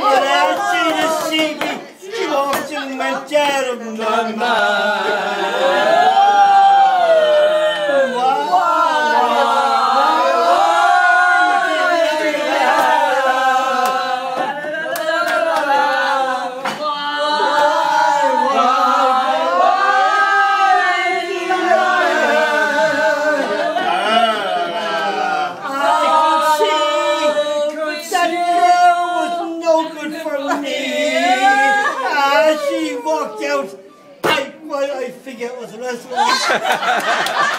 But I see the sea, she walks in my chair of my. Walked out, I, well, I what the rest was.